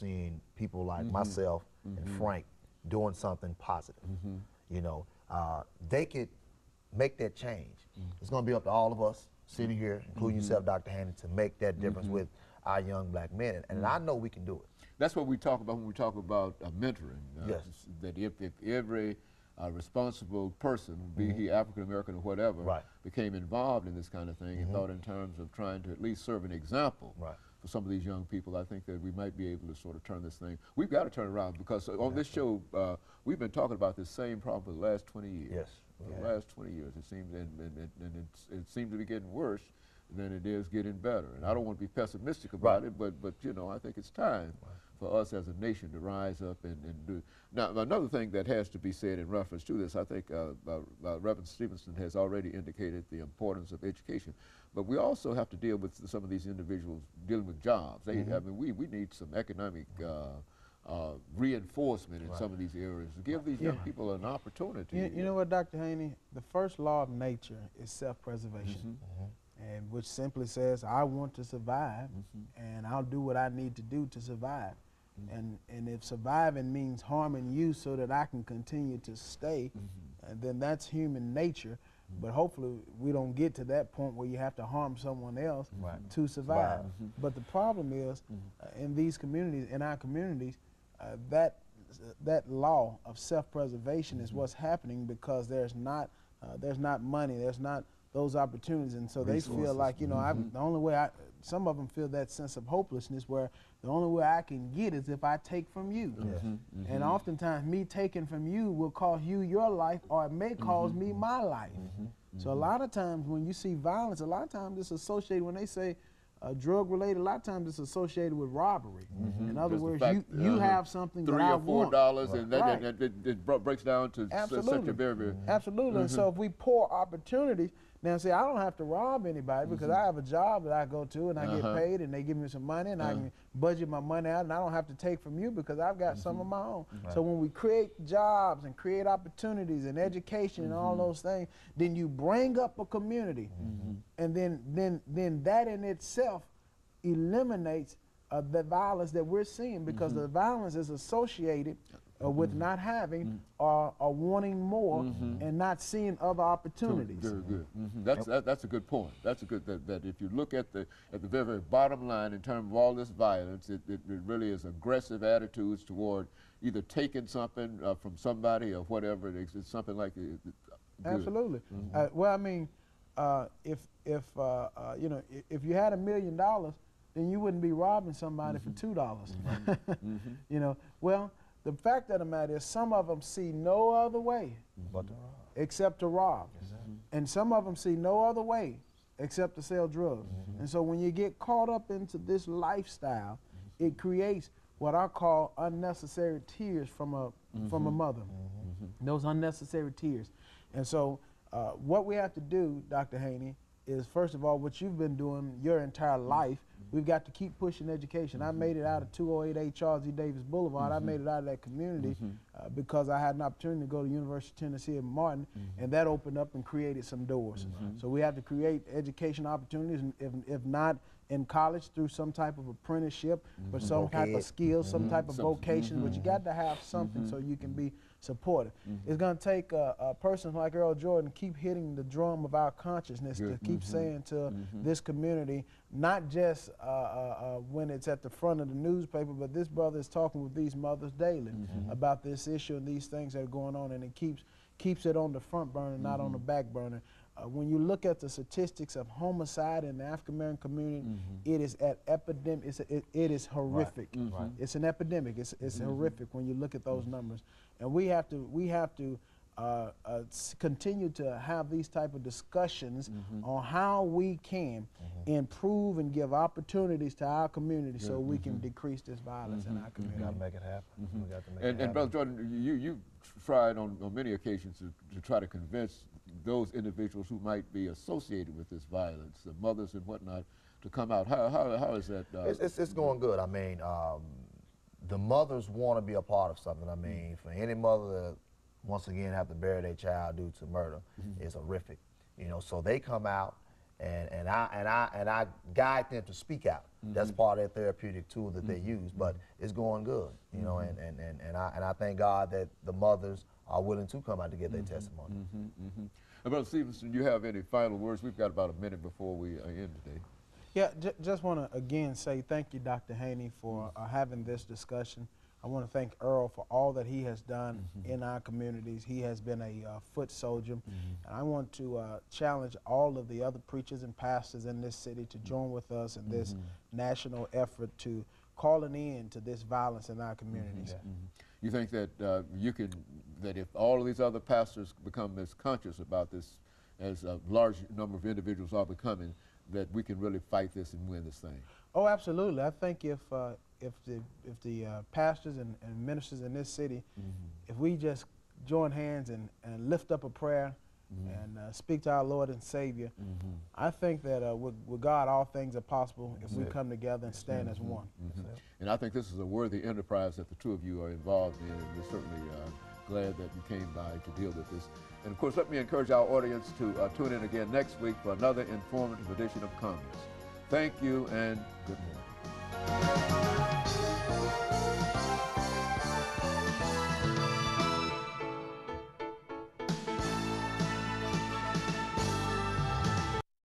seeing people like myself and Frank doing something positive. You know, uh, they could make that change. It's going to be up to all of us sitting here, including yourself, Dr. Haney, to make that difference with our young black men. And, and I know we can do it. That's what we talk about when we talk about uh, mentoring. Uh, Yes. That if, if every uh, responsible person, be he African American or whatever, Mm-hmm. Right. became involved in this kind of thing and thought in terms of trying to at least serve an example Right. For some of these young people, I think that we might be able to sort of turn this thing. We've got to turn it around because on this show, uh, we've been talking about this same problem for the last 20 years. Yes, For we the last 20 years, it seems, and, and, and, and it's, it seems to be getting worse than it is getting better. And I don't want to be pessimistic about Right. it, but, but you know, I think it's time for us as a nation to rise up and, and do. Now, another thing that has to be said in reference to this, I think uh, uh, uh, Reverend Stevenson has already indicated the importance of education, but we also have to deal with some of these individuals dealing with jobs. They, I mean, we, we need some economic uh, uh, reinforcement in some of these areas to give these young Yeah. people an opportunity. You, you know what, Dr. Haney? The first law of nature is self-preservation, and which simply says, "I want to survive, and I'll do what I need to do to survive." And and if surviving means harming you so that I can continue to stay, uh, then that's human nature. But hopefully, we don't get to that point where you have to harm someone else Right. to survive. Survive. But the problem is, uh, in these communities, in our communities, uh, that that law of self-preservation is what's happening because there's not uh, there's not money, there's not those opportunities, and so they feel like you know I, mm-hmm. the only way I some of them feel that sense of hopelessness where the only way I can get is if I take from you. Mm-hmm. And mm-hmm. oftentimes, me taking from you will cost you your life, or it may cause me my life. So a lot of times, when you see violence, a lot of times it's associated when they say uh, drug related. A lot of times it's associated with robbery. In other Just words, fact, you you uh, have something Three that I or four want. dollars, and then Right. it, it, it bro- breaks down to s- such Absolutely. a very, very Absolutely. And so if we pour opportunities, now see, I don't have to rob anybody because mm-hmm. I have a job that I go to and I Uh-huh. get paid and they give me some money and I uh-huh. can budget my money out and I don't have to take from you because I've got some of mm-hmm. my own. So when we create jobs and create opportunities and education and all mm-hmm. those things, then you bring up a community, and then then then that in itself eliminates uh, the violence that we're seeing because the violence is associated uh, with not having or, or wanting more and not seeing other opportunities. Very good. That's that, that's a good point. That's a good that, that if you look at the at the very, very bottom line in terms of all this violence, it, it, it really is aggressive attitudes toward either taking something uh, from somebody or whatever it is. It's something like it, it- good. Absolutely. Uh, well, I mean, uh, if if uh, uh, you know i- if you had a million dollars, then you wouldn't be robbing somebody for two dollars. you know. Well, the fact of the matter is, some of them see no other way But uh, except to rob, and some of them see no other way except to sell drugs. And so when you get caught up into this lifestyle, it creates what I call unnecessary tears from a from a mother. Those unnecessary tears. And so uh, what we have to do, Dr. Haney, is first of all what you've been doing your entire mm-hmm. life. We've got to keep pushing education. I made it out of mm-hmm. 2088 Charles E. Davis Boulevard. I mm-hmm. made it out of that community uh, because I had an opportunity to go to University of Tennessee at Martin, and that opened up and created some doors. So we have to create education opportunities, and if, if not in college through some type of apprenticeship, or some type of skill, some type of Some- vocation. But you got to have something so you can be supported. It's going to take a, a person like Earl Jordan keep hitting the drum of our consciousness to Good. keep saying to this community, not just uh, uh, uh, when it's at the front of the newspaper, but this brother is talking with these mothers daily about this issue and these things that are going on, and it keeps keeps it on the front burner, not on the back burner. Uh, when you look at the statistics of homicide in the African American community, mm-hmm. it is at epidemic. It's a, it, it is horrific. Mm-hmm. Right. It's an epidemic. It's, it's mm-hmm. horrific when you look at those numbers, and we have to we have to uh, uh, continue to have these type of discussions on how we can improve and give opportunities to our community so we can decrease this violence in our we community. got to make it happen. We got to make And, it and happen. Brother Jordan, you you tried on, on many occasions to, to try to convince those individuals who might be associated with this violence, the mothers and whatnot, to come out. How how, how is that? Uh, It's, it's, it's going good. I mean, um, the mothers want to be a part of something. I mean, mm-hmm. for any mother to once again have to bury their child due to murder mm-hmm. is horrific. You know, so they come out and, and I and I and I guide them to speak out. That's mm-hmm. part of their therapeutic tool that they use. But it's going good, you know, and, and, and, and I and I thank God that the mothers are willing to come out to give their testimony. Mm-hmm. And Brother Stevenson, you have any final words? We've got about a minute before we uh, end today. Yeah, j- just want to again say thank you, Dr. Haney, for uh, having this discussion. I want to thank Earl for all that he has done in our communities. He has been a uh, foot soldier. And I want to uh, challenge all of the other preachers and pastors in this city to join with us in this national effort to call an end to this violence in our communities. You think that uh, you can, that if all of these other pastors become as conscious about this as a large number of individuals are becoming, that we can really fight this and win this thing? Oh, absolutely. I think if uh, if the if the uh, pastors and, and ministers in this city, if we just join hands and, and lift up a prayer and uh, speak to our Lord and Savior, I think that uh, with, with God all things are possible if we come together and stand as one. And I think this is a worthy enterprise that the two of you are involved in, and we're certainly uh, glad that you came by to deal with this. And of course, let me encourage our audience to uh, tune in again next week for another informative edition of Comments. Thank you and good morning.